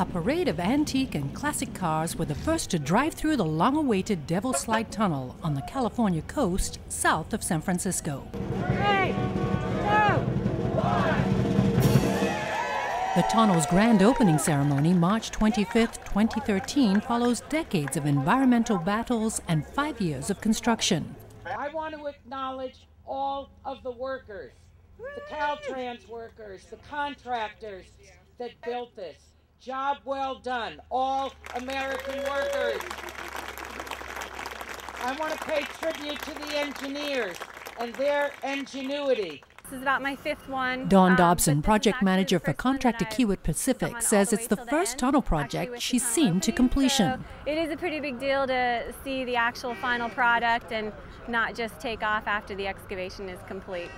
A parade of antique and classic cars were the first to drive through the long awaited Devil Slide Tunnel on the California coast south of San Francisco. Three, two, The tunnel's grand opening ceremony, March 25, 2013, follows decades of environmental battles and five years of construction. I want to acknowledge all of the workers, the Caltrans workers, the contractors that built this. Job well done, all American workers. I want to pay tribute to the engineers and their ingenuity. This is about my fifth one. Dawn Um, Dobson, but project manager for first one contractor that Kiewit Pacific, says it's way the first end, tunnel project she's the seen to completion. So it is a pretty big deal to see the actual final product and not just take off after the excavation is complete.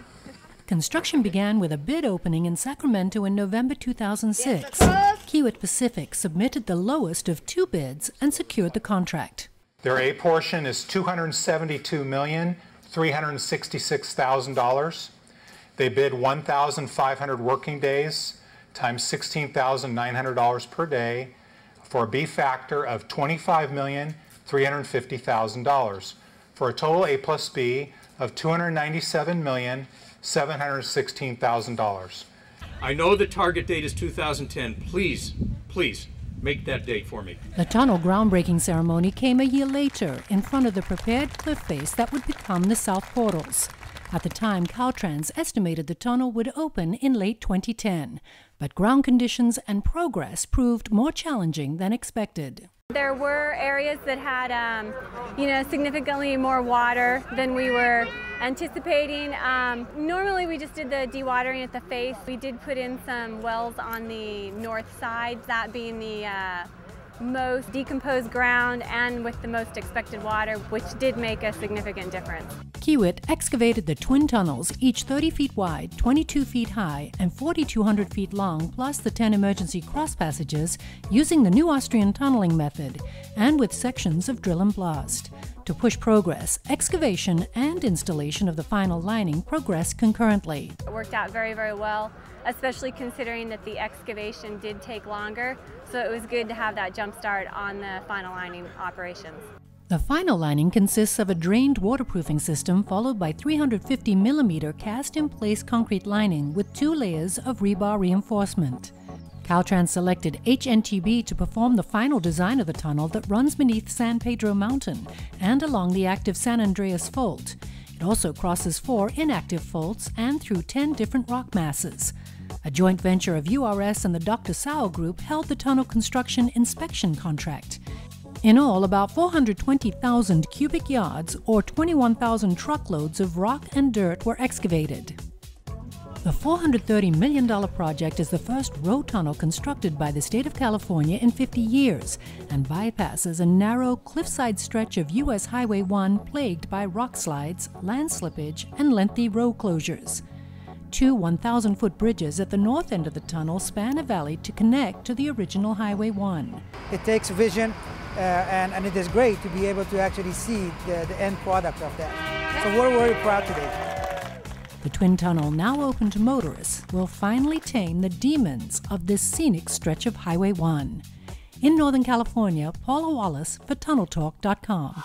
Construction began with a bid opening in Sacramento in November 2006. Kiewit Pacific submitted the lowest of two bids and secured the contract. Their A portion is $272,366,000. They bid 1,500 working days times $16,900 per day for a B factor of $25,350,000 for a total A plus B of $297,716,000. I know the target date is 2010. Please, please make that date for me. The tunnel groundbreaking ceremony came a year later in front of the prepared cliff face that would become the South Portals. At the time, Caltrans estimated the tunnel would open in late 2010, but ground conditions and progress proved more challenging than expected. There were areas that had, um, you know, significantly more water than we were anticipating. Um, normally, we just did the dewatering at the face. We did put in some wells on the north side, that being the uh, most decomposed ground and with the most expected water, which did make a significant difference. Kiewit excavated the twin tunnels, each 30 feet wide, 22 feet high, and 4,200 feet long, plus the 10 emergency cross passages, using the new Austrian tunneling method, and with sections of drill and blast. To push progress, excavation and installation of the final lining progressed concurrently. It worked out very, very well, especially considering that the excavation did take longer. So it was good to have that jump start on the final lining operations. The final lining consists of a drained waterproofing system followed by 350 millimeter cast in place concrete lining with two layers of rebar reinforcement. Caltrans selected HNTB to perform the final design of the tunnel that runs beneath San Pedro Mountain and along the active San Andreas Fault. It also crosses four inactive faults and through 10 different rock masses. A joint venture of URS and the Dr. Sauer Group held the tunnel construction inspection contract. In all, about 420,000 cubic yards or 21,000 truckloads of rock and dirt were excavated. The $430 million project is the first road tunnel constructed by the state of California in 50 years and bypasses a narrow cliffside stretch of U.S. Highway 1 plagued by rock slides, land slippage, and lengthy road closures. Two 1,000 foot bridges at the north end of the tunnel span a valley to connect to the original Highway 1. It takes vision, uh, and, and it is great to be able to actually see the, the end product of that. So we're very proud today. The twin tunnel, now open to motorists, will finally tame the demons of this scenic stretch of Highway 1. In Northern California, Paula Wallace for TunnelTalk.com.